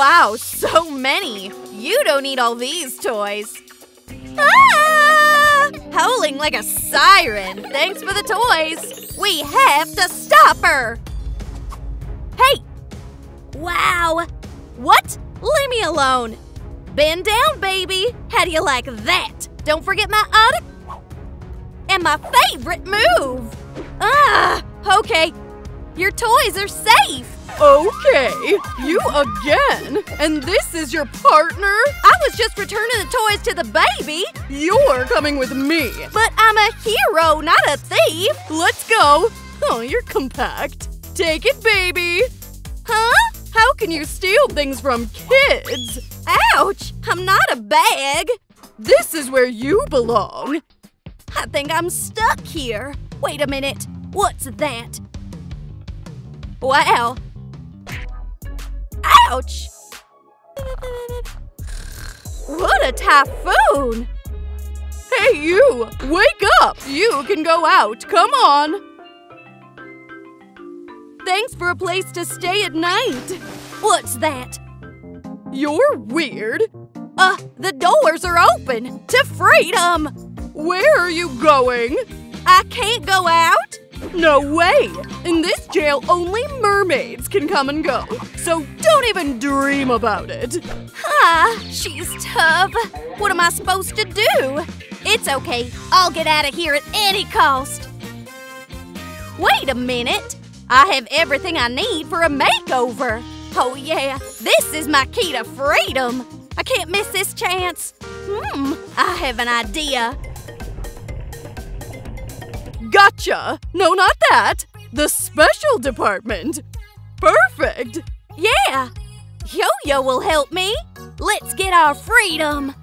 Wow, so many! You don't need all these toys. Ah! Howling like a siren. Thanks for the toys. We have to stop her. Hey! Wow! What? Leave me alone. Bend down, baby. How do you like that? Don't forget my auto. And my favorite move. Ah! Okay. Your toys are safe. Okay, you again? And this is your partner? I was just returning the toys to the baby. You're coming with me. But I'm a hero, not a thief. Let's go. Oh, you're compact. Take it, baby. Huh? How can you steal things from kids? Ouch! I'm not a bag. This is where you belong. I think I'm stuck here. Wait a minute. What's that? Wow. Ouch! What a typhoon! Hey, you! Wake up! You can go out. Come on. Thanks for a place to stay at night. What's that? You're weird. Uh, the doors are open to freedom. Where are you going? I can't go out. No way! In this jail, only mermaids can come and go. So don't even dream about it. Ah, she's tough. What am I supposed to do? It's okay. I'll get out of here at any cost. Wait a minute. I have everything I need for a makeover. Oh, yeah, this is my key to freedom. I can't miss this chance. Hmm, I have an idea. Gotcha! No, not that! The special department! Perfect! Yeah! Yo Yo will help me! Let's get our freedom!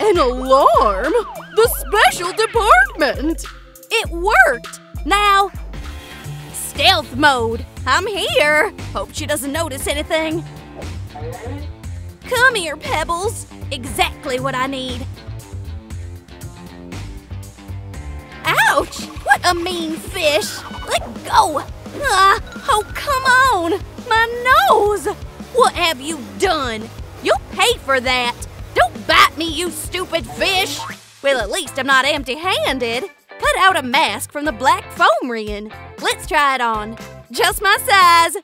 An alarm? The special department! It worked! Now, stealth mode! I'm here! Hope she doesn't notice anything. Come here, Pebbles! Exactly what I need. Ouch! What a mean fish! Let go! Ah, oh, come on! My nose! What have you done? You'll pay for that! Don't bite me, you stupid fish! Well, at least I'm not empty handed. Cut out a mask from the black foam ring. Let's try it on. Just my size.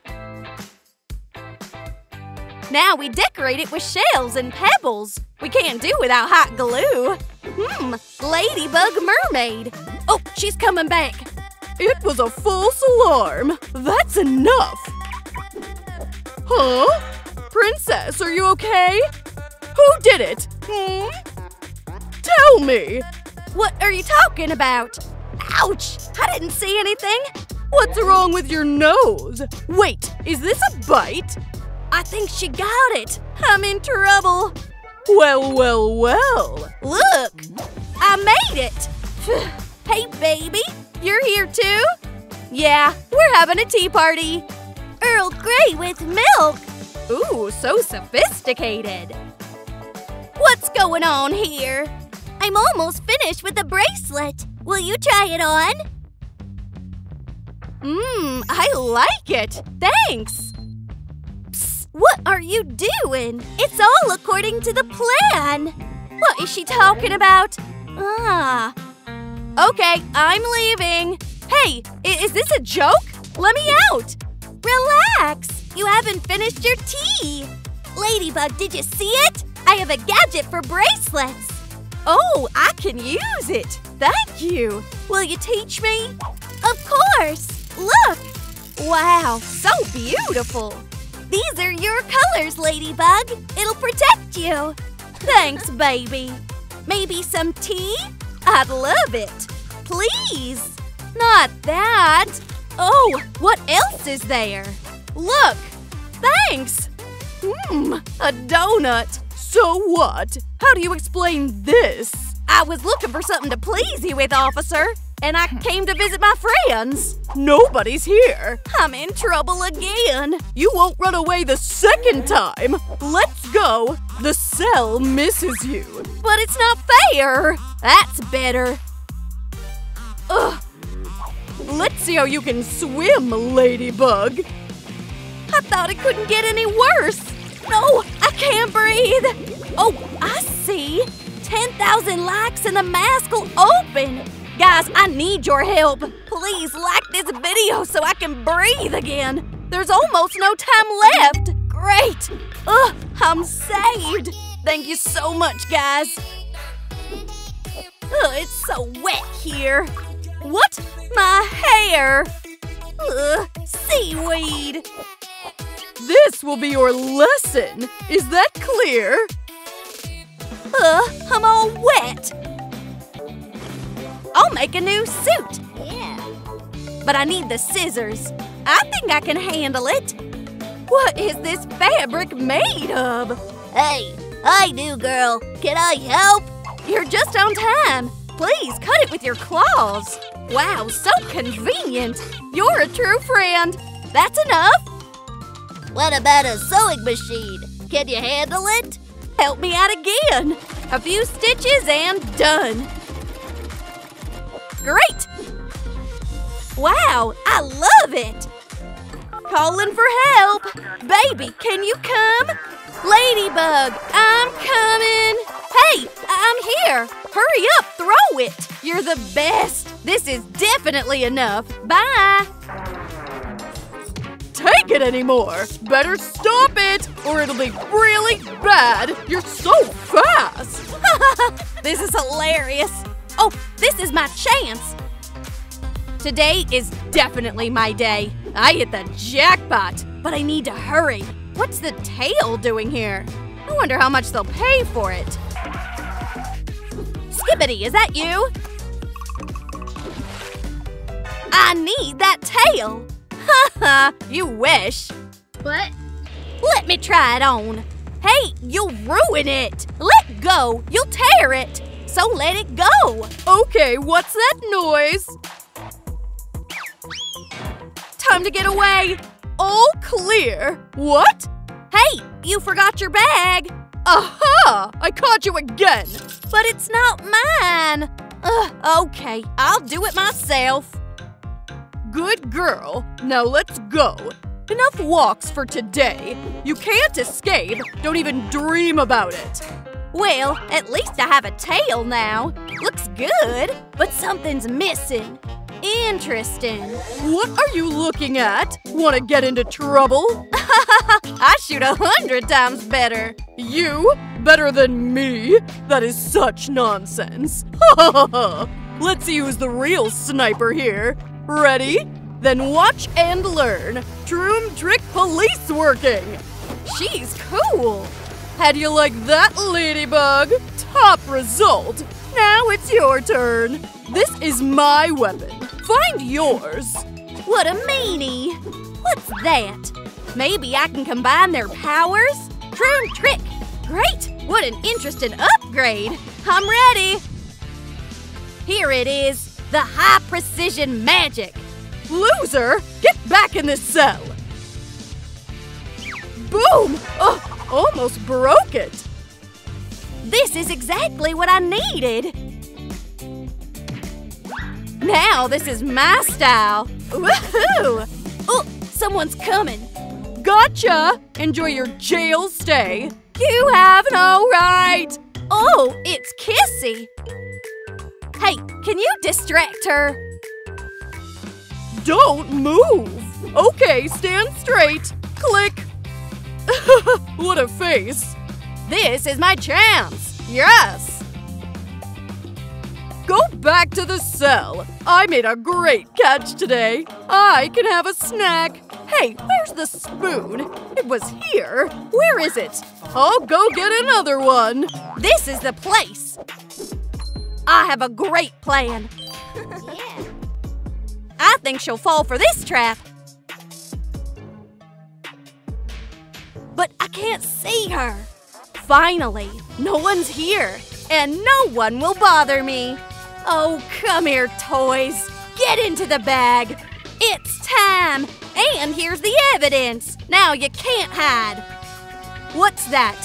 Now we decorate it with shells and pebbles. We can't do without hot glue. Hmm, ladybug mermaid. Oh, she's coming back. It was a false alarm. That's enough. Huh? Princess, are you okay? Who did it? Hmm? Tell me. What are you talking about? Ouch! I didn't see anything. What's wrong with your nose? Wait, is this a bite? I think she got it. I'm in trouble. Well, well, well. Look, I made it. hey, baby, you're here too? Yeah, we're having a tea party. Earl Grey with milk. Ooh, so sophisticated. What's going on here? I'm almost finished with the bracelet. Will you try it on? Mmm, I like it. Thanks. What are you doing? It's all according to the plan. What is she talking about? Ah. Okay, I'm leaving. Hey, is this a joke? Let me out. Relax. You haven't finished your tea. Ladybug, did you see it? I have a gadget for bracelets. Oh, I can use it. Thank you. Will you teach me? Of course. Look. Wow, so beautiful. These are your colors, Ladybug. It'll protect you. Thanks, baby. Maybe some tea? I'd love it. Please. Not that. Oh, what else is there? Look. Thanks. Mmm, a donut. So what? How do you explain this? I was looking for something to please you with, officer. And I came to visit my friends. Nobody's here. I'm in trouble again. You won't run away the second time. Let's go. The cell misses you. But it's not fair. That's better. Ugh. Let's see how you can swim, Ladybug. I thought it couldn't get any worse. No, I can't breathe. Oh, I see. 10,000 likes and the mask will open. Guys, I need your help. Please like this video so I can breathe again. There's almost no time left. Great. Ugh, I'm saved. Thank you so much, guys. Ugh, it's so wet here. What? My hair. Ugh, seaweed. This will be your lesson. Is that clear? Ugh, I'm all wet. I'll make a new suit. Yeah. But I need the scissors. I think I can handle it. What is this fabric made of? Hey, I do, girl. Can I help? You're just on time. Please cut it with your claws. Wow, so convenient. You're a true friend. That's enough. What about a sewing machine? Can you handle it? Help me out again. A few stitches and done. Great. Wow, I love it. Calling for help. Baby, can you come? Ladybug, I'm coming. Hey, I'm here. Hurry up, throw it. You're the best. This is definitely enough. Bye. Take it anymore. Better stop it, or it'll be really bad. You're so fast. this is hilarious. Oh, this is my chance. Today is definitely my day. I hit the jackpot, but I need to hurry. What's the tail doing here? I wonder how much they'll pay for it. Skippity, is that you? I need that tail. Ha ha, you wish. What? Let me try it on. Hey, you'll ruin it. Let go. You'll tear it. So let it go. Okay, what's that noise? Time to get away. All clear. What? Hey, you forgot your bag. Aha! I caught you again. But it's not mine. Ugh, okay, I'll do it myself. Good girl. Now let's go. Enough walks for today. You can't escape. Don't even dream about it. Well, at least I have a tail now. Looks good, but something's missing. Interesting. What are you looking at? Want to get into trouble? I shoot a hundred times better. You? Better than me? That is such nonsense. Let's use the real sniper here. Ready? Then watch and learn. Troom Trick Police working. She's cool. How do you like that, Ladybug? Top result. Now it's your turn. This is my weapon. Find yours. What a meanie. What's that? Maybe I can combine their powers? Troom Trick. Great. What an interesting upgrade. I'm ready. Here it is. The high precision magic. Loser, get back in this cell. Boom! Oh, almost broke it. This is exactly what I needed. Now this is my style. Woohoo! Oh, someone's coming. Gotcha! Enjoy your jail stay. You have no right. Oh, it's Kissy. Hey, can you distract her? Don't move. Okay, stand straight. Click. what a face. This is my chance. Yes. Go back to the cell. I made a great catch today. I can have a snack. Hey, where's the spoon? It was here. Where is it? I'll go get another one. This is the place. I have a great plan. Yeah. I think she'll fall for this trap. Can't see her. Finally, no one's here, and no one will bother me. Oh, come here, toys. Get into the bag. It's time. And here's the evidence. Now you can't hide. What's that?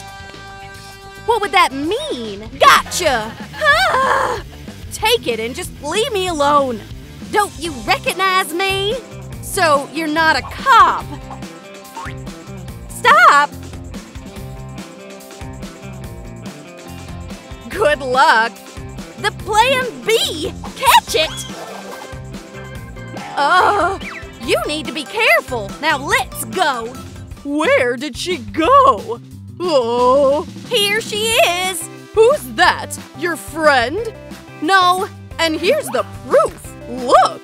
What would that mean? Gotcha! Ah! Take it and just leave me alone. Don't you recognize me? So you're not a cop. Stop! Good luck. The plan B! Catch it! Oh, You need to be careful. Now let's go. where did she go? Oh, Here she is. who's that? Your friend? No, And here's the proof. Look.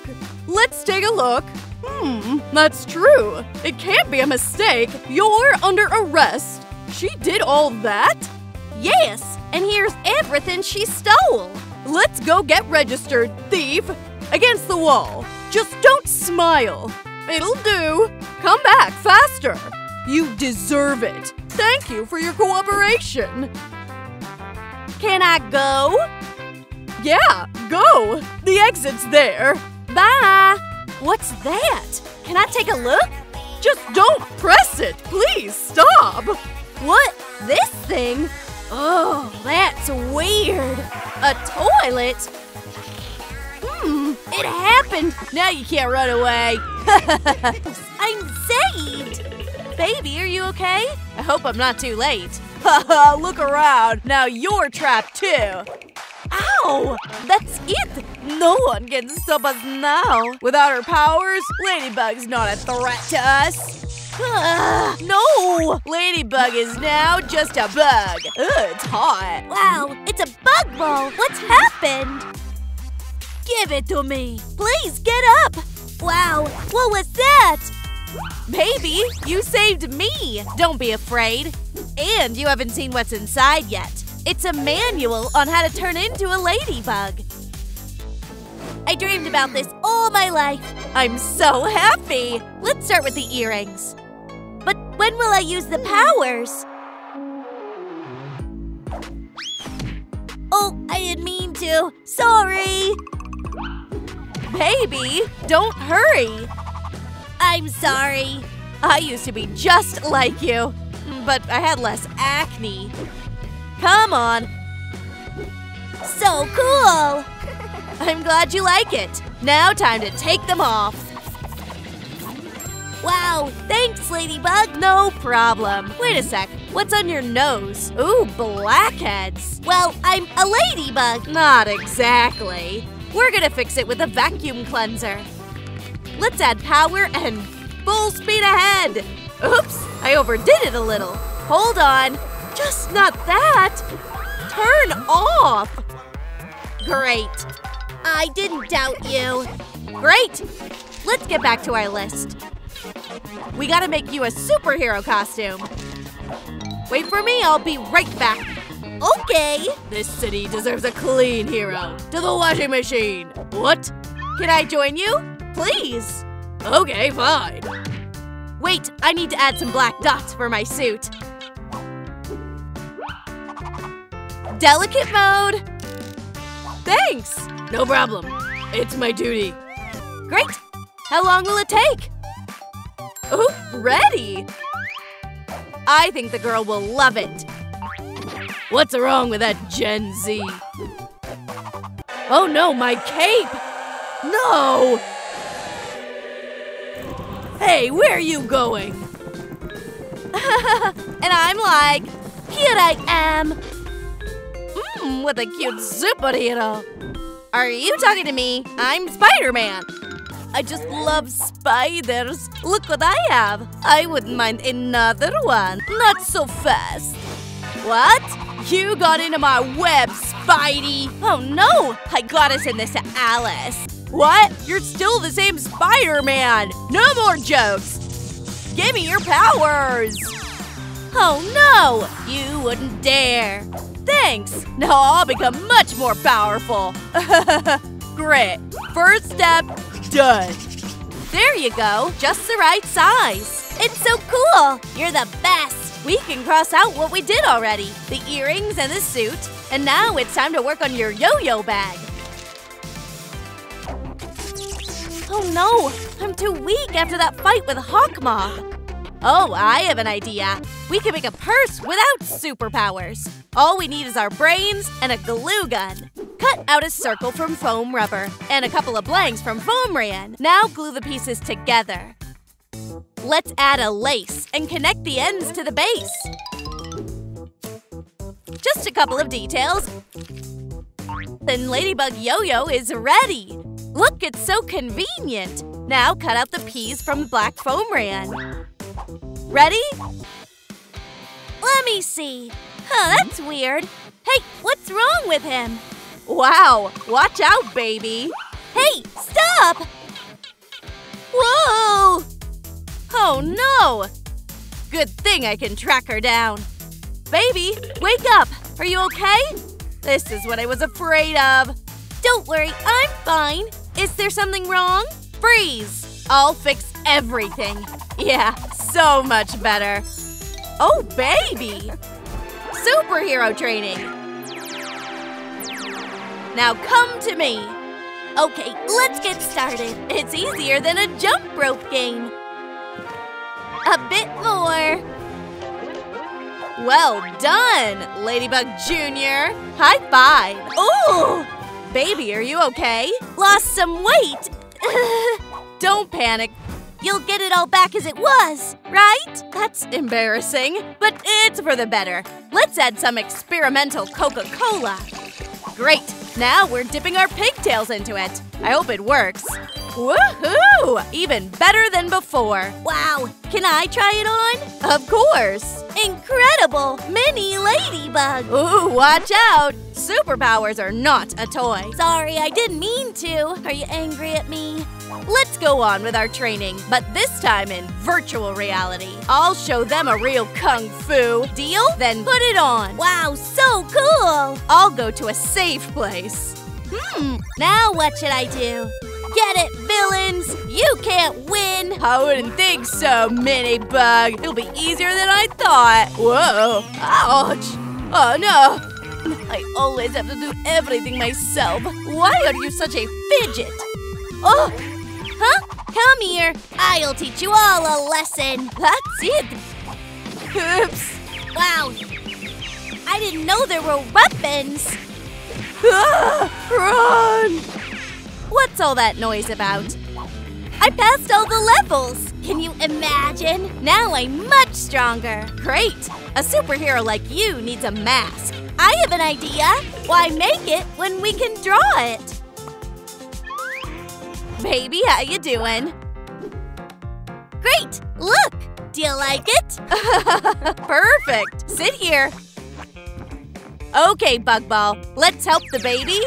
Let's take a look. Hmm, that's true. It can't be a mistake. You're under arrest. She did all that? yes, and here's everything she stole. Let's go get registered, thief! Against the wall. Just don't smile. It'll do. Come back faster. You deserve it. Thank you for your cooperation. Can I go? Yeah, go. The exit's there. Bye. What's that? Can I take a look? Just don't press it. Please stop. What? This thing? Oh, that's weird. A toilet? Hmm, it happened. Now you can't run away. I'm saved. Baby, are you okay? I hope I'm not too late. Haha, look around. Now you're trapped too. Ow! That's it. No one can stop us now. Without her powers, Ladybug's not a threat to us. No! Ladybug is now just a bug. Ugh, it's hot. Wow, it's a bug ball. What's happened? Give it to me. Please get up. Wow, what was that? Baby, you saved me. Don't be afraid. And you haven't seen what's inside yet. It's a manual on how to turn into a ladybug. I dreamed about this all my life. I'm so happy. Let's start with the earrings. When will I use the powers? Oh, I didn't mean to. Sorry. Baby, don't hurry. I'm sorry. I used to be just like you, but I had less acne. Come on. So cool. I'm glad you like it. Now time to take them off. Wow, thanks, Ladybug. No problem. Wait a sec. What's on your nose? Ooh, blackheads. Well, I'm a ladybug. Not exactly. We're gonna fix it with a vacuum cleanser. Let's add power and full speed ahead. Oops, I overdid it a little. Hold on. Just not that. Turn off. Great. I didn't doubt you. Great. Let's get back to our list. We gotta make you a superhero costume. Wait for me, I'll be right back. Okay. This city deserves a clean hero. To the washing machine. What? Can I join you? Please. Okay, fine. Wait, I need to add some black dots for my suit. Delicate mode. Thanks. No problem. It's my duty. Great. How long will it take? Ooh, ready. I think the girl will love it. What's wrong with that Gen Z? Oh no, my cape! No! Hey, where are you going? and I'm like, here I am. Mmm, what a cute superhero. Are you talking to me? I'm Spider-Man. I just love spiders. Look what I have. I wouldn't mind another one. Not so fast. What? You got into my web, Spidey! Oh no! I gotta send this to Alice. What? You're still the same Spider-Man! No more jokes! Give me your powers! Oh no! You wouldn't dare! Thanks! Now I'll become much more powerful! Great! First step, done! There you go! Just the right size! It's so cool. You're the best. We can cross out what we did already the earrings and the suit. And now it's time to work on your yo yo bag. Oh no, I'm too weak after that fight with Hawkmoth. Oh, I have an idea. We can make a purse without superpowers. All we need is our brains and a glue gun. Cut out a circle from foam rubber and a couple of blanks from foam rayon. Now glue the pieces together. Let's add a lace and connect the ends to the base. just a couple of details. Then Ladybug Yo-Yo is ready. Look, it's so convenient. Now cut out the peas from Black Foam Ran. Ready? Let me see. Huh, that's weird. Hey, what's wrong with him? Wow, watch out, baby. Hey, stop! Whoa! Oh no! Good thing I can track her down. Baby, wake up! Are you okay? This is what I was afraid of. Don't worry, I'm fine. Is there something wrong? Freeze! I'll fix everything. Yeah, so much better. Oh, baby! Superhero training! Now come to me. Okay, let's get started. It's easier than a jump rope game. A bit more. Well done, Ladybug Jr. High five. Ooh! Baby, are you okay? Lost some weight. Don't panic. You'll get it all back as it was, right? That's embarrassing, but it's for the better. Let's add some experimental Coca-Cola. Great! Now we're dipping our pigtails into it. I hope it works. Woohoo! Even better than before. Wow, can I try it on? Of course. Incredible! Mini ladybug! Ooh, watch out! Superpowers are not a toy. Sorry, I didn't mean to. Are you angry at me? Let's go on with our training, but this time in virtual reality. I'll show them a real kung fu. Deal? Then put it on. Wow, so cool! I'll go to a safe place. Hmm, now what should I do? Get it, villains! You can't win! I wouldn't think so, Mini Bug. It'll be easier than I thought. Whoa! Ouch! Oh no! I always have to do everything myself. Why are you such a fidget? Oh! Huh? Come here. I'll teach you all a lesson. That's it. Oops. Wow. I didn't know there were weapons. Ah, run! What's all that noise about? I passed all the levels! Can you imagine? Now I'm much stronger! Great! A superhero like you needs a mask. I have an idea! Why make it when we can draw it? Baby, how you doing? Great! Look! Do you like it? Perfect! Sit here. Okay, Bugball, let's help the baby.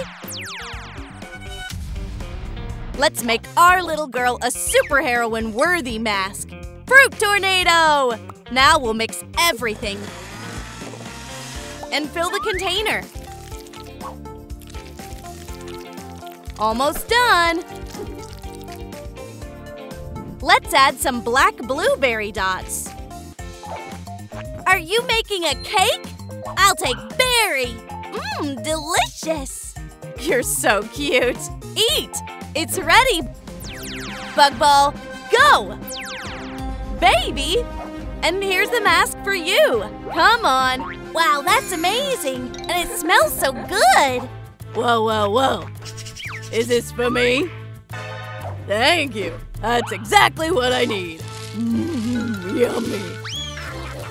Let's make our little girl a superheroine worthy mask. Fruit tornado! Now we'll mix everything and fill the container. Almost done. Let's add some black blueberry dots. Are you making a cake? I'll take berry. Mmm, delicious. You're so cute. Eat. It's ready. Bugball, go. Baby. And here's the mask for you. Come on. Wow, that's amazing. And it smells so good. Whoa, whoa, whoa. Is this for me? Thank you. That's exactly what I need. Mmm, yummy.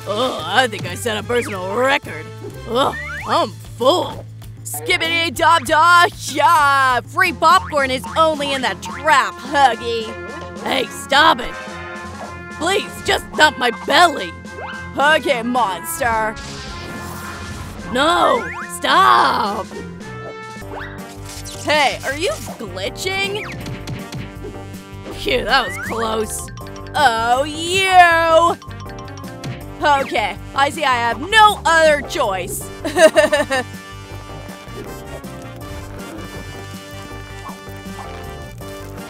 Oh, I think I set a personal record. Oh, I'm full. Skibbity dop da yeah! Free popcorn is only in that trap, Huggy. Hey, stop it. Please, just dump my belly. Okay, monster. No, stop. Hey, are you glitching? Phew, that was close. Oh, you! Okay, I see I have no other choice.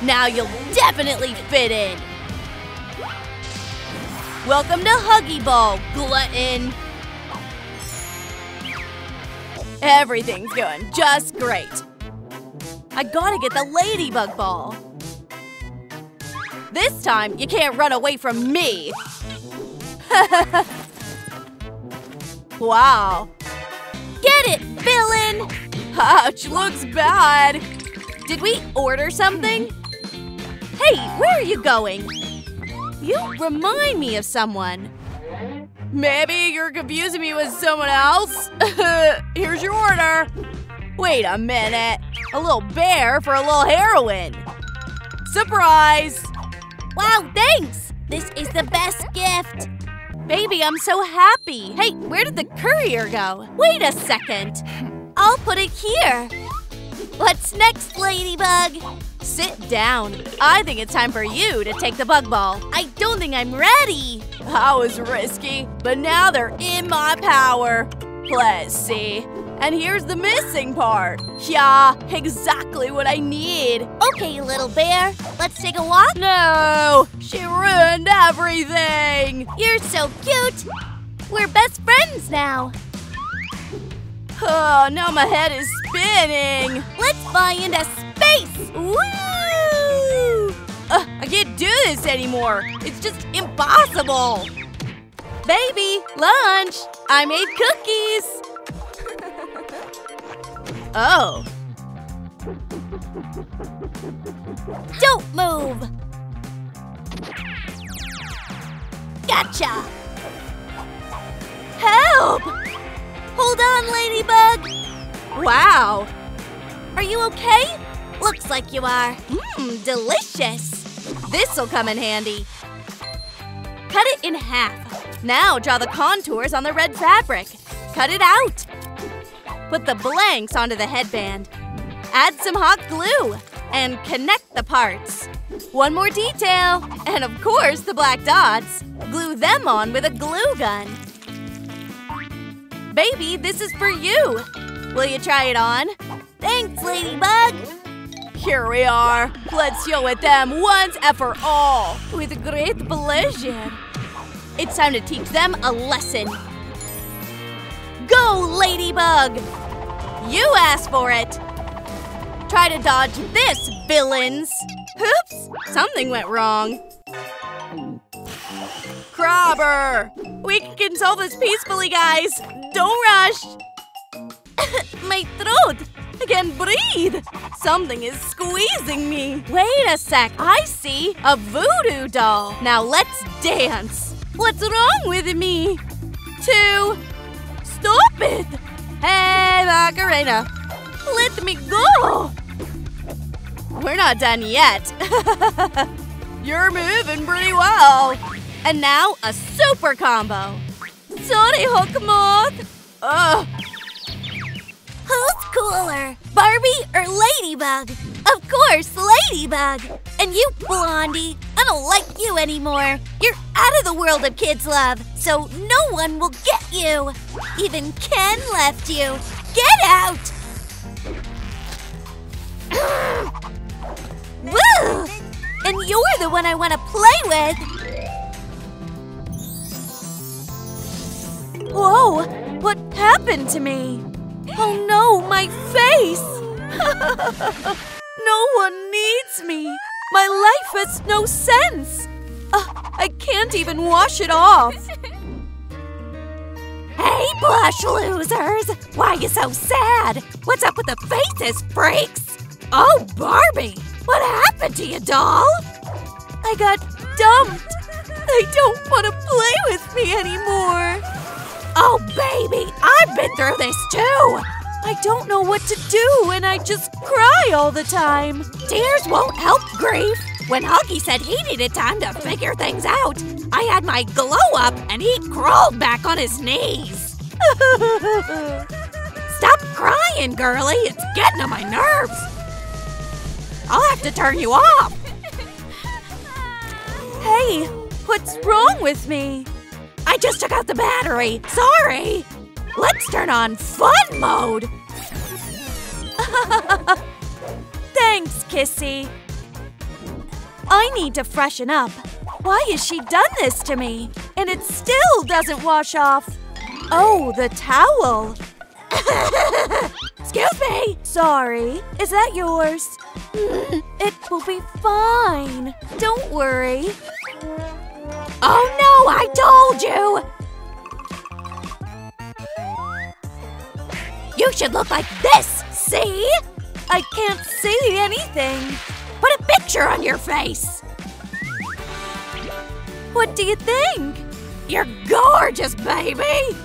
now you'll definitely fit in. Welcome to Huggy Ball, glutton. Everything's going just great. I gotta get the ladybug ball. This time, you can't run away from me. wow. Get it, villain! Ouch, looks bad. Did we order something? Hey, where are you going? You remind me of someone. Maybe you're confusing me with someone else? Here's your order. Wait a minute. A little bear for a little heroin. Surprise! Wow, thanks! This is the best gift! Baby, I'm so happy! Hey, where did the courier go? Wait a second! I'll put it here! What's next, Ladybug? Sit down. I think it's time for you to take the bug ball. I don't think I'm ready! That was risky, but now they're in my power. Let's see. And here's the missing part. Yeah, exactly what I need. Okay, little bear, let's take a walk. No, she ruined everything. You're so cute. We're best friends now. Oh, now my head is spinning. Let's fly into space. Woo! Uh, I can't do this anymore. It's just impossible. Baby, lunch. I made cookies. Oh. Don't move! Gotcha! Help! Hold on, Ladybug! Wow! Are you okay? Looks like you are. Mmm, delicious! This'll come in handy. Cut it in half. Now draw the contours on the red fabric. Cut it out. Put the blanks onto the headband. Add some hot glue and connect the parts. One more detail, and of course the black dots. Glue them on with a glue gun. Baby, this is for you. Will you try it on? Thanks, Ladybug. Here we are. Let's show it them once and for all. With great pleasure. It's time to teach them a lesson. Go, Ladybug! You asked for it! Try to dodge this, villains! Oops! Something went wrong. Crabber! We can solve this peacefully, guys! Don't rush! My throat! I can't breathe! Something is squeezing me! Wait a sec! I see! A voodoo doll! Now let's dance! What's wrong with me? Two, Stop it! Hey, Macarena! Let me go! We're not done yet. You're moving pretty well. And now a super combo. Sorry, Hawkmoth. Ugh. Who's cooler, Barbie or Ladybug? Of course, Ladybug! And you, Blondie, I don't like you anymore. You're out of the world of kids' love, so no one will get you. Even Ken left you. Get out! Woo! And you're the one I want to play with. Whoa! What happened to me? Oh no, my face! no one needs me! My life has no sense! Uh, I can't even wash it off! hey, blush losers! Why are you so sad? What's up with the faces, freaks? Oh, Barbie! What happened to you, doll? I got dumped! They don't want to play with me anymore! Oh, baby, I've been through this too! I don't know what to do and I just cry all the time. Tears won't help grief. When Huggy said he needed time to figure things out, I had my glow up and he crawled back on his knees. Stop crying, girly. It's getting on my nerves. I'll have to turn you off. Hey, what's wrong with me? I just took out the battery. Sorry. Let's turn on fun mode! Thanks, Kissy. I need to freshen up. Why has she done this to me? And it still doesn't wash off. Oh, the towel. Excuse me. Sorry. Is that yours? it will be fine. Don't worry. Oh no, I told you! You should look like this, see? I can't see anything. Put a picture on your face. What do you think? You're gorgeous, baby!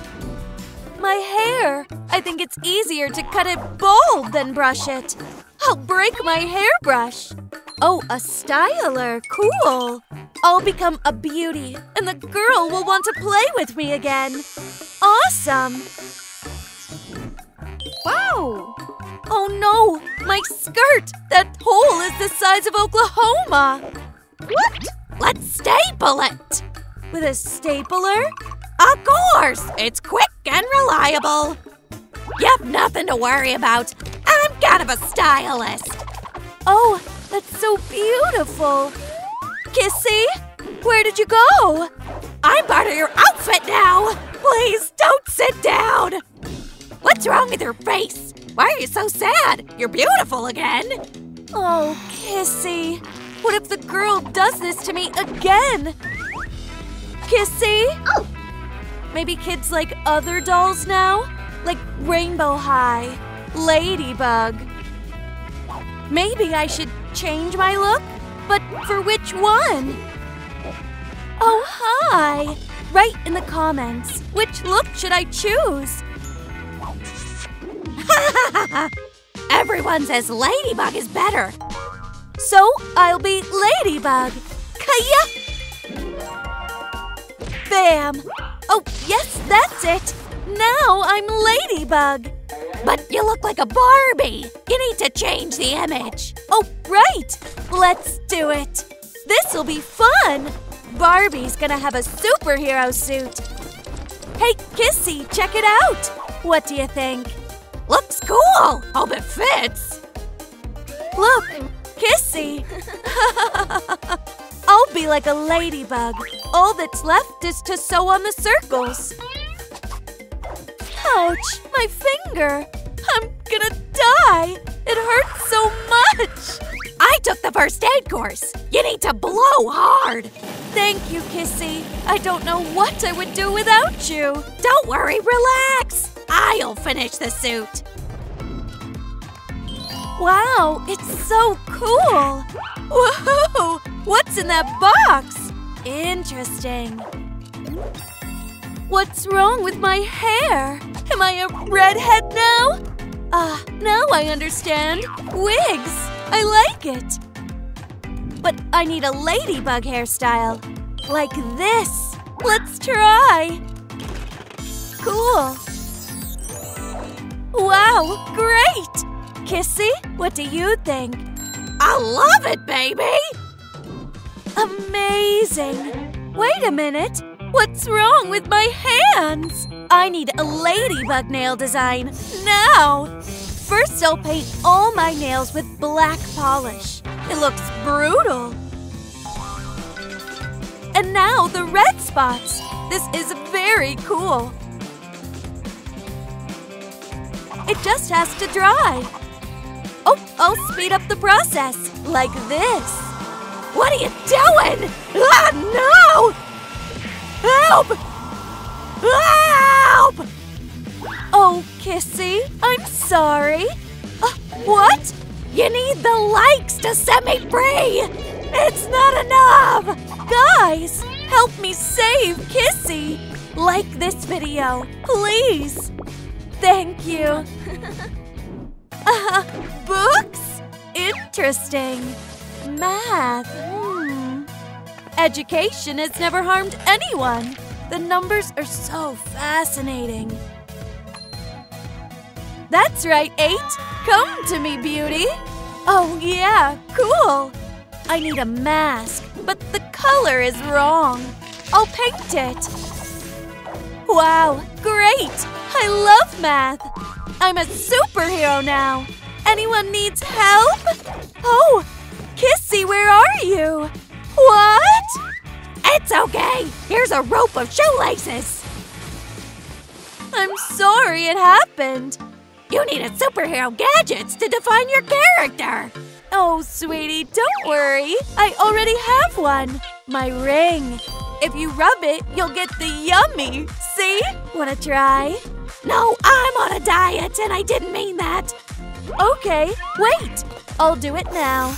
My hair! I think it's easier to cut it bold than brush it. I'll break my hairbrush. Oh, a styler. Cool. I'll become a beauty, and the girl will want to play with me again. Awesome. Wow. Oh no, my skirt! That hole is the size of Oklahoma. What? Let's staple it! With a stapler? Of course! It's quick and reliable. You have nothing to worry about. I'm kind of a stylist. Oh, that's so beautiful. Kissy, where did you go? I'm part of your outfit now. Please don't sit down. What's wrong with your face? Why are you so sad? You're beautiful again. Oh, Kissy. What if the girl does this to me again? Kissy? Oh. Maybe kids like other dolls now? Like Rainbow High, Ladybug. Maybe I should change my look? But for which one? Oh, hi! Write in the comments, which look should I choose? Everyone says Ladybug is better. So I'll be Ladybug. Kaya! Bam! Oh, yes, that's it! Now I'm Ladybug. But you look like a Barbie. You need to change the image. Oh, right! Let's do it! This'll be fun! Barbie's gonna have a superhero suit. Hey, Kissy, check it out! What do you think? Looks cool. Hope it fits. Look, Kissy! I'll be like a ladybug. All that's left is to sew on the circles. Ouch, my finger! I'm gonna die! It hurts so much! I took the first aid course. You need to blow hard. Thank you, Kissy. I don't know what I would do without you. Don't worry, relax. I'll finish the suit. Wow, it's so cool! Woohoo! What's in that box? Interesting. What's wrong with my hair? Am I a redhead now? Ah, now I understand. Wigs! I like it. But I need a ladybug hairstyle. Like this. Let's try. Cool. Wow, great! Kissy, what do you think? I love it, baby. Amazing! Wait a minute! What's wrong with my hands? I need a ladybug nail design now! First, I'll paint all my nails with black polish. It looks brutal. And now the red spots. This is very cool. It just has to dry. Oh, I'll speed up the process, like this. What are you doing? Ah, no! Help! Help! Oh, Kissy, I'm sorry. Uh, what? You need the likes to set me free! It's not enough! Guys, help me save Kissy. Like this video, please. Thank you. Uh, books? Interesting. Math. Education has never harmed anyone. The numbers are so fascinating. That's right, Eight. Come to me, beauty. Oh, yeah, cool. I need a mask, but the color is wrong. I'll paint it. Wow, great! I love math. I'm a superhero now. Anyone needs help? Oh, Kissy, where are you? What? It's okay. Here's a rope of shoelaces. I'm sorry it happened. You needed superhero gadgets to define your character. Oh, sweetie, don't worry. I already have one. My ring. If you rub it, you'll get the yummy. See? Wanna try? No, I'm on a diet and I didn't mean that. Okay, wait. I'll do it now.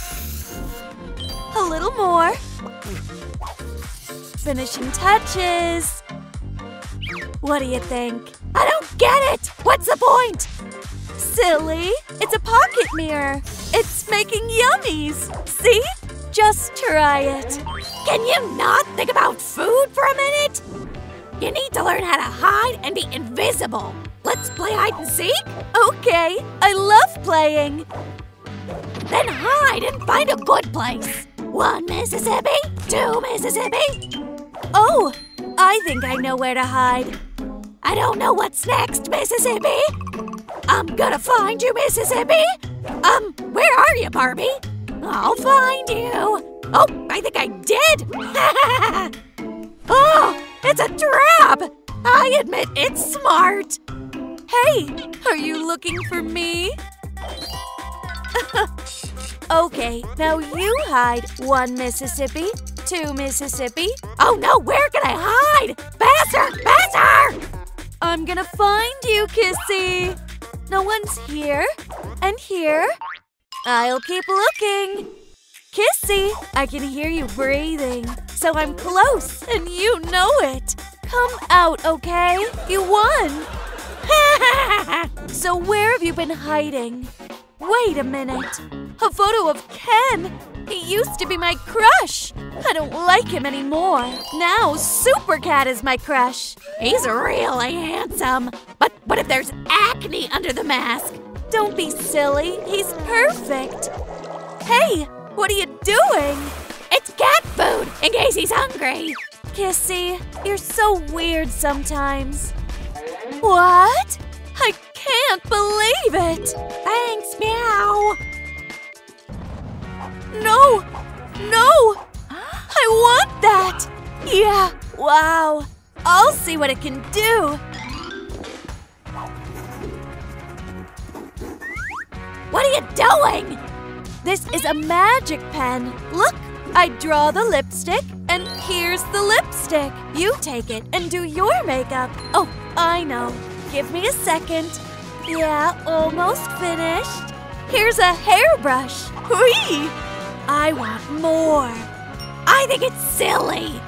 A little more. Finishing touches. What do you think? I don't get it! What's the point? Silly. It's a pocket mirror. It's making yummies. See? Just try it. Can you not think about food for a minute? You need to learn how to hide and be invisible. Let's play hide and seek? Okay, I love playing. Then hide and find a good place. One Mississippi, two Mississippi. Oh, I think I know where to hide. I don't know what's next, Mississippi. I'm gonna find you, Mississippi. Um, where are you, Barbie? I'll find you. Oh, I think I did. oh, it's a trap. I admit it's smart. Hey, are you looking for me? okay, now you hide one Mississippi, two Mississippi. Oh no, where can I hide? Faster, faster! I'm gonna find you, Kissy. No one's here. And here. I'll keep looking. Kissy, I can hear you breathing. So I'm close, and you know it. Come out, okay? You won. so where have you been hiding? Wait a minute. A photo of Ken. He used to be my crush. I don't like him anymore. Now Super Cat is my crush. He's really handsome. But what if there's acne under the mask? Don't be silly. He's perfect. Hey, what are you doing? It's cat food, in case he's hungry. Kissy, you're so weird sometimes. What? I can't believe it! Thanks, meow. No! No! I want that! Yeah, wow. I'll see what it can do. What are you doing? This is a magic pen. Look, I draw the lipstick, and here's the lipstick. You take it and do your makeup. Oh, I know. Give me a second. Yeah, almost finished. Here's a hairbrush. Whee! I want more. I think it's silly.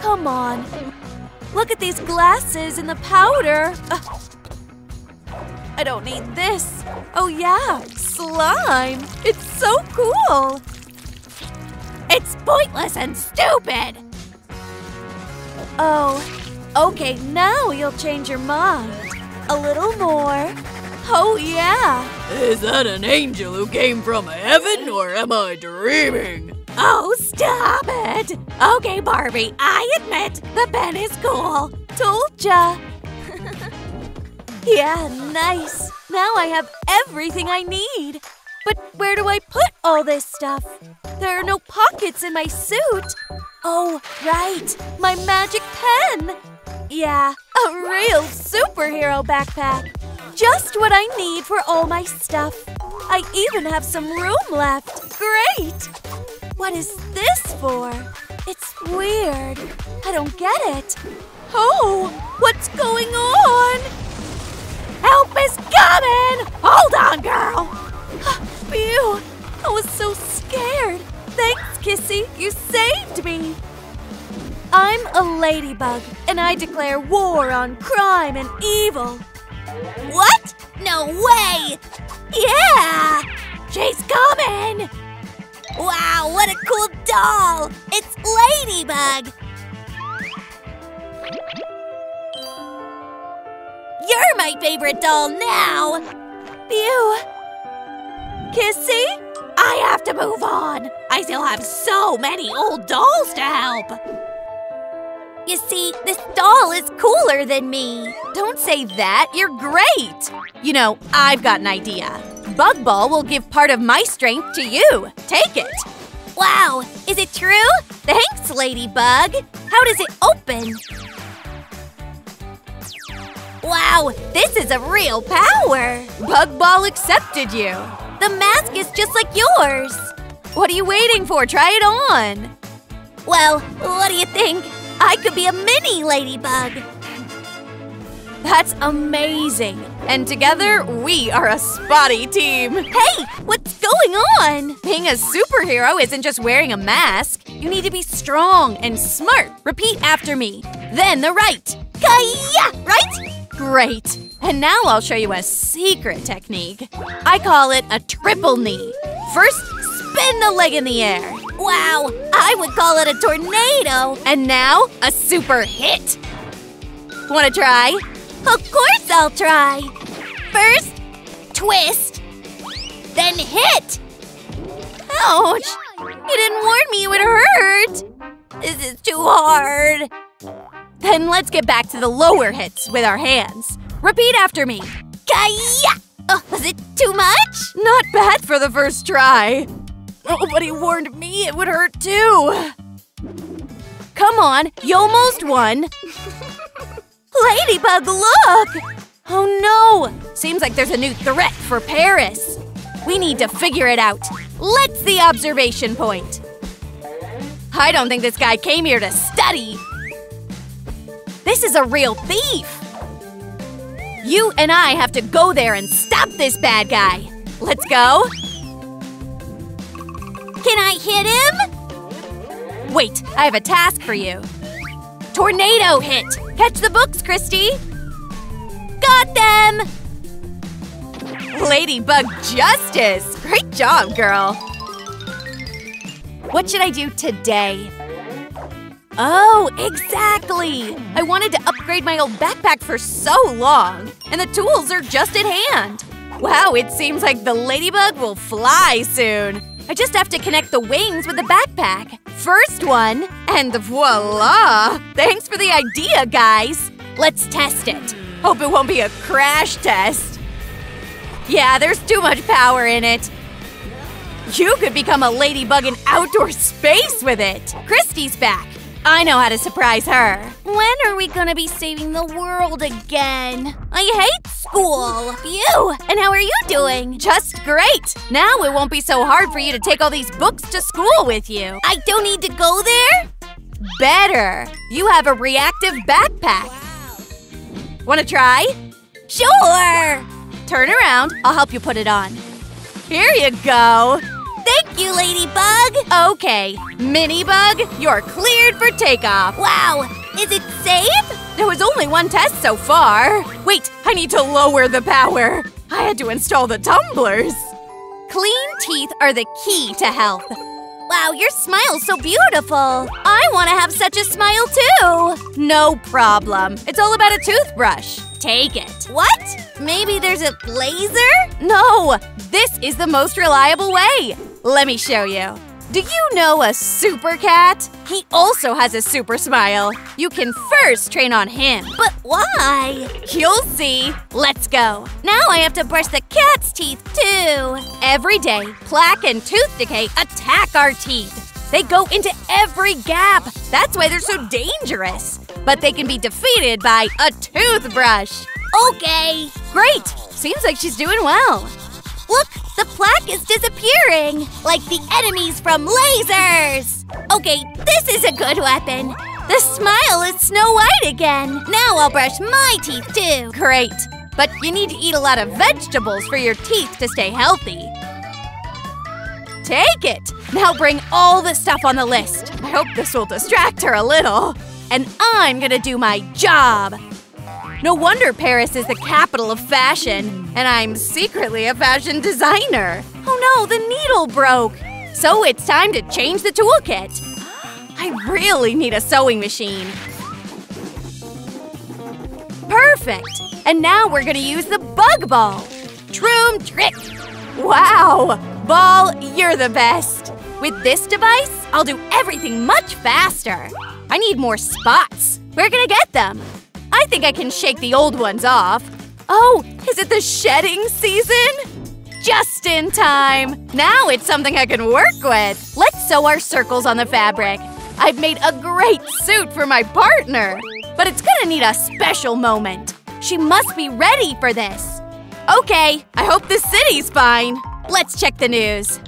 Come on. Look at these glasses and the powder. I don't need this. Oh, yeah, slime. It's so cool. It's pointless and stupid. Oh, okay, now you'll change your mind. A little more. Oh, yeah. Is that an angel who came from heaven, or am I dreaming? Oh, stop it. Okay, Barbie, I admit the pen is cool. Told ya. yeah, nice. Now I have everything I need. But where do I put all this stuff? There are no pockets in my suit. Oh, right, my magic pen. Yeah, a real superhero backpack. Just what I need for all my stuff. I even have some room left. Great! What is this for? It's weird. I don't get it. Oh, what's going on? Help is coming! Hold on, girl. Phew! I was so scared. Thanks, Kissy. You saved me. I'm a ladybug, and I declare war on crime and evil. What? No way! Yeah! She's coming! Wow, what a cool doll! It's Ladybug! You're my favorite doll now! Phew! Kissy? I have to move on! I still have so many old dolls to help! You see, this doll is cooler than me. Don't say that. You're great. You know, I've got an idea. Bug Ball will give part of my strength to you. Take it. Wow, is it true? Thanks, Ladybug. How does it open? Wow, this is a real power. Bug Ball accepted you. The mask is just like yours. What are you waiting for? Try it on. Well, what do you think? I could be a mini ladybug. That's amazing. And together, we are a spotty team. Hey, what's going on? Being a superhero isn't just wearing a mask. You need to be strong and smart. Repeat after me. Then the right. Kaya! Right? Great. And now I'll show you a secret technique. I call it a triple knee. First, spin the leg in the air. Wow, I would call it a tornado. And now, a super hit. Wanna try? Of course I'll try. First, twist, then hit. Ouch! You didn't warn me it would hurt. This is too hard. Then let's get back to the lower hits with our hands. Repeat after me. Kaya! Oh, was it too much? Not bad for the first try. Nobody warned me it would hurt too. Come on, you almost won. Ladybug, look! Oh no! Seems like there's a new threat for Paris. We need to figure it out. Let's the observation point. I don't think this guy came here to study. This is a real thief. You and I have to go there and stop this bad guy. Let's go. Can I hit him? Wait, I have a task for you. Tornado hit! Catch the books, Christy! Got them! Ladybug justice! Great job, girl! What should I do today? Oh, exactly! I wanted to upgrade my old backpack for so long, and the tools are just at hand. Wow, it seems like the ladybug will fly soon. I just have to connect the wings with the backpack. First one, and voila! Thanks for the idea, guys! Let's test it. Hope it won't be a crash test. Yeah, there's too much power in it. You could become a ladybug in outdoor space with it. Christy's back. I know how to surprise her. When are we gonna be saving the world again? I hate school. You! And how are you doing? Just great. Now it won't be so hard for you to take all these books to school with you. I don't need to go there? Better. You have a reactive backpack. Wow. Wanna try? Sure! Turn around. I'll help you put it on. Here you go. Thank you, Ladybug! Okay, Minibug, you're cleared for takeoff. Wow, is it safe? There was only one test so far. Wait, I need to lower the power. I had to install the tumblers. Clean teeth are the key to health. Wow, your smile's so beautiful. I want to have such a smile too. No problem. It's all about a toothbrush. Take it. What? Maybe there's a laser? No, this is the most reliable way. Let me show you. Do you know a super cat? He also has a super smile. You can first train on him. But why? You'll see. Let's go. Now I have to brush the cat's teeth too. Every day, plaque and tooth decay attack our teeth. They go into every gap. That's why they're so dangerous. But they can be defeated by a toothbrush. Okay. Great. Seems like she's doing well. Look, the plaque is disappearing, like the enemies from lasers! Okay, this is a good weapon. The smile is Snow White again. Now I'll brush my teeth too. Great. But you need to eat a lot of vegetables for your teeth to stay healthy. Take it! Now bring all the stuff on the list. I hope this will distract her a little. And I'm gonna do my job. No wonder Paris is the capital of fashion, and I'm secretly a fashion designer. Oh no, the needle broke. So it's time to change the toolkit. I really need a sewing machine. Perfect! And now we're gonna use the bug ball. Troom trick! Wow! Ball, you're the best! With this device, I'll do everything much faster. I need more spots. Where can I get them? I think I can shake the old ones off. Oh, is it the shedding season? Just in time! Now it's something I can work with. Let's sew our circles on the fabric. I've made a great suit for my partner, but it's gonna need a special moment. She must be ready for this. Okay, I hope the city's fine. Let's check the news.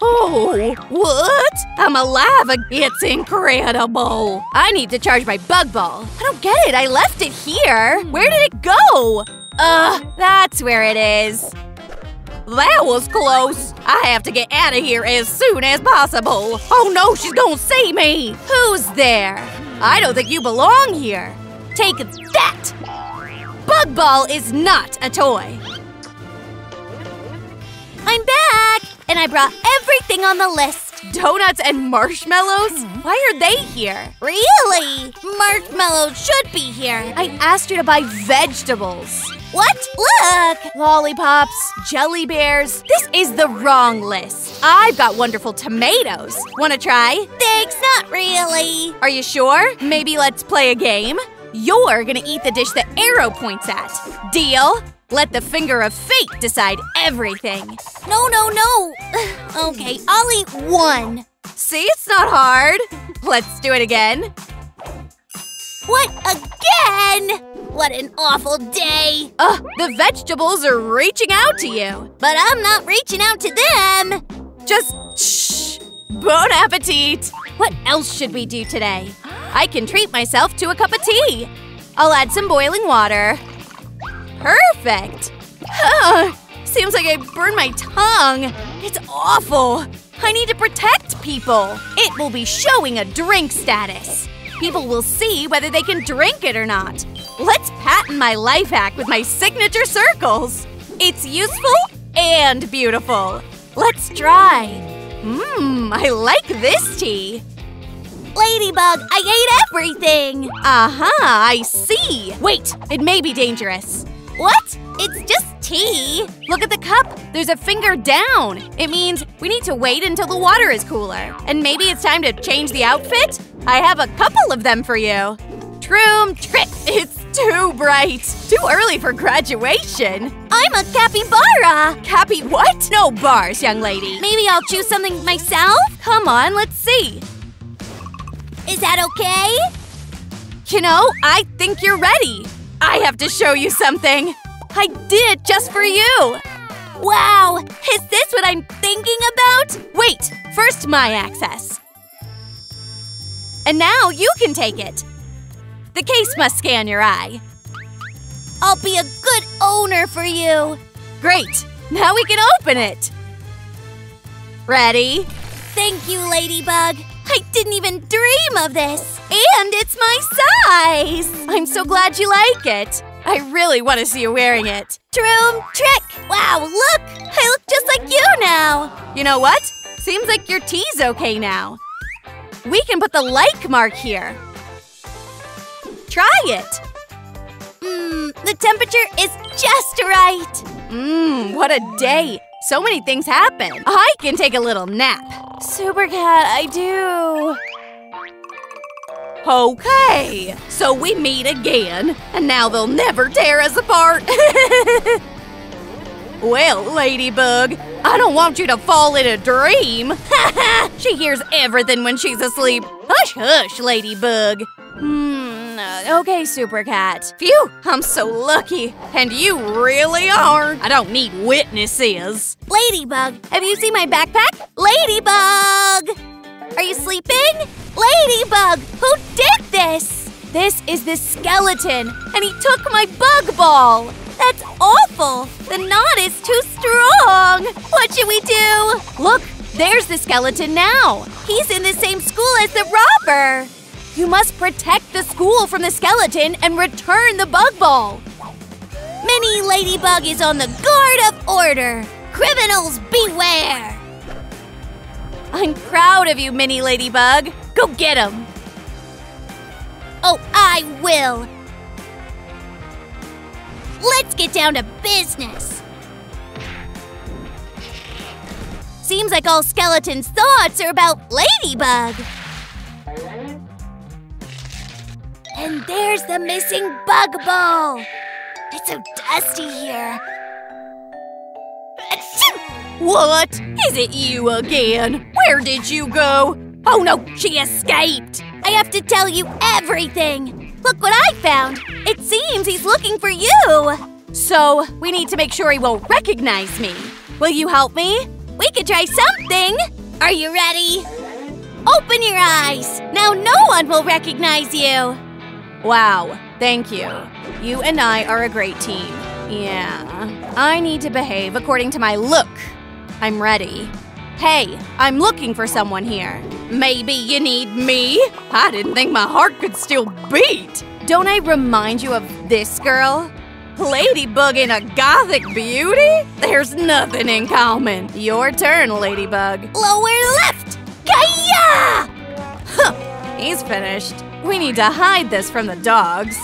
Oh, what? I'm alive. It's incredible. I need to charge my bug ball. I don't get it. I left it here. Where did it go? Uh, that's where it is. That was close. I have to get out of here as soon as possible. Oh no, she's gonna see me. Who's there? I don't think you belong here. Take that! Bug Ball is not a toy. I'm back! And I brought everything on the list. Donuts and marshmallows? Hmm, why are they here? Really? Marshmallows should be here. I asked you to buy vegetables. What? Look! Lollipops, jelly bears. This is the wrong list. I've got wonderful tomatoes. Wanna try? Thanks, not really. Are you sure? Maybe let's play a game? You're gonna eat the dish that arrow points at. Deal? Let the finger of fate decide everything. No, no, no. okay, I'll eat one. See, it's not hard. Let's do it again. What again? What an awful day. Ugh, the vegetables are reaching out to you. But I'm not reaching out to them. Just shh. Bon appetit. What else should we do today? I can treat myself to a cup of tea. I'll add some boiling water. Perfect. Seems like I burned my tongue. It's awful. I need to protect people. It will be showing a drink status. People will see whether they can drink it or not. Let's patent my life hack with my signature circles. It's useful and beautiful. Let's try. Mmm, I like this tea. Ladybug, I ate everything! Aha, uh-huh, I see. Wait, it may be dangerous. What? It's just tea. Look at the cup. There's a finger down. It means we need to wait until the water is cooler. And maybe it's time to change the outfit? I have a couple of them for you. Troom trick. It's too bright. Too early for graduation. I'm a capybara. Cappy what? No bars, young lady. Maybe I'll choose something myself? Come on, let's see. Is that okay? You know, I think you're ready. I have to show you something. I did it just for you. Wow, is this what I'm thinking about? Wait, first my access. And now you can take it. The case must scan your eye. I'll be a good owner for you. Great, now we can open it. Ready? Thank you, Ladybug. I didn't even dream of this. And it's my size. I'm so glad you like it. I really want to see you wearing it. Troom trick! Wow, look! I look just like you now! You know what? Seems like your tea's okay now. We can put the like mark here. Try it. Mmm, the temperature is just right. Mmm, what a day. So many things happen. I can take a little nap. Super Cat, I do. Okay, so we meet again, and now they'll never tear us apart. well, Ladybug, I don't want you to fall in a dream. she hears everything when she's asleep. Hush, hush, Ladybug. Hmm, Uh, okay, Super Cat. Phew, I'm so lucky. And you really are. I don't need witnesses. Ladybug, have you seen my backpack? Ladybug! Are you sleeping? Ladybug, who did this? This is the skeleton, and he took my bug ball. That's awful. The knot is too strong. What should we do? Look, there's the skeleton now. He's in the same school as the robber. You must protect the school from the skeleton and return the bug ball. Mini Ladybug is on the guard of order. Criminals beware! I'm proud of you, Mini Ladybug. Go get him. Oh, I will. Let's get down to business. Seems like all Skeleton's thoughts are about Ladybug. And there's the missing bug ball. It's so dusty here. What? Is it you again? Where did you go? Oh no, she escaped! I have to tell you everything! Look what I found! It seems he's looking for you! So, we need to make sure he won't recognize me. Will you help me? We could try something! Are you ready? Open your eyes! Now no one will recognize you! Wow, thank you. You and I are a great team. Yeah. I need to behave according to my look, I'm ready. Hey, I'm looking for someone here. Maybe you need me? I didn't think my heart could still beat. Don't I remind you of this girl? Ladybug in a gothic beauty? There's nothing in common. Your turn, Ladybug. Lower left! Kaya! Huh, he's finished. We need to hide this from the dogs.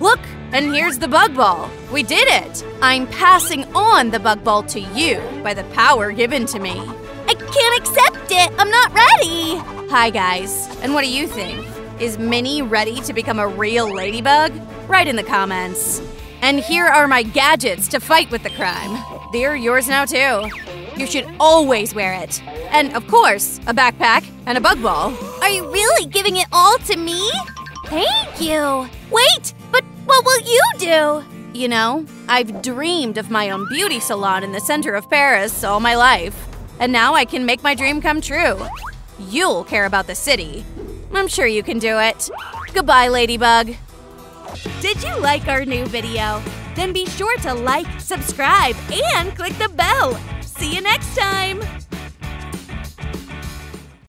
Look, and here's the bug ball. We did it! I'm passing on the bug ball to you by the power given to me. I can't accept it. I'm not ready. Hi, guys. And what do you think? Is Minnie ready to become a real ladybug? Write in the comments. And here are my gadgets to fight with the crime. They're yours now, too. You should always wear it. And, of course, a backpack and a bug ball. Are you really giving it all to me? Thank you. Wait, but what will you do? You know, I've dreamed of my own beauty salon in the center of Paris all my life. And now I can make my dream come true. You'll care about the city. I'm sure you can do it. Goodbye, Ladybug. Did you like our new video? Then be sure to like, subscribe, and click the bell. See you next time!